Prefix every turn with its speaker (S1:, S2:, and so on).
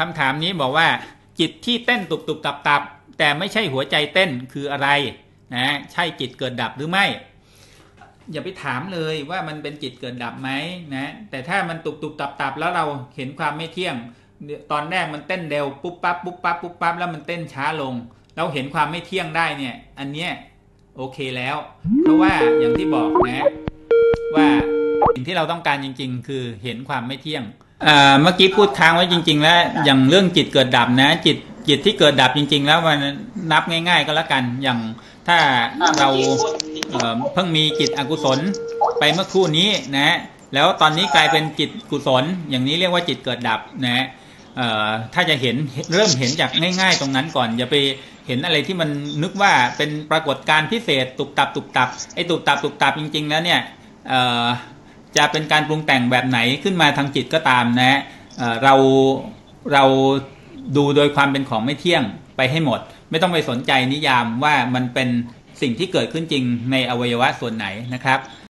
S1: คำถามนี้บอกว่า จิตที่เต้นตุบตุบตับตับแต่ไม่ใช่หัวใจเต้นคืออะไรนะใช่จิตเกิดดับหรือไม่ อย่าไปถามเลยว่ามันเป็นจิตเกิดดับไหมนะแต่ถ้ามันตุบตุบตับตับแล้วเราเห็นความไม่เที่ยง ตอนแรกมันเต้นเร็วปุ๊บปั๊บปุ๊บปั๊บปุ๊บปั๊บแล้วมันเต้นช้าลง เราเห็นความไม่เที่ยงได้เนี่ยอันเนี้ยโอเคแล้ว เพราะว่าอย่างที่บอกนะว่าสิ่งที่เราต้องการจริง ๆ คือเห็นความไม่เที่ยง เมื่อกี้พูดค้างไว้จริง ๆ แล้วอย่างเรื่องจิตเกิดดับนะ จิตจิตที่เกิดดับจริง ๆ แล้วมันนับง่าย ๆ ก็แล้วกัน อย่างถ้าเราเพิ่งมีจิตอกุศลไปเมื่อครู่นี้นะ แล้วตอนนี้กลายเป็นจิตกุศล อย่างนี้เรียกว่าจิตเกิดดับนะถ้าจะเห็นเริ่มเห็นจากง่าย ๆ ตรงนั้นก่อน อย่าไปเห็นอะไรที่มันนึกว่าเป็นปรากฏการณ์พิเศษตุกตับตุกตับไอ้ตุกตับตุกตับจริง ๆ แล้วเนี่ย จะเป็นการปรุงแต่งแบบไหนขึ้นมาทางจิตก็ตามนะเราเราดูโดยความเป็นของไม่เที่ยงไปให้หมด ไม่ต้องไปสนใจนิยามว่ามันเป็นสิ่งที่เกิดขึ้นจริงในอวัยวะส่วนไหนนะครับ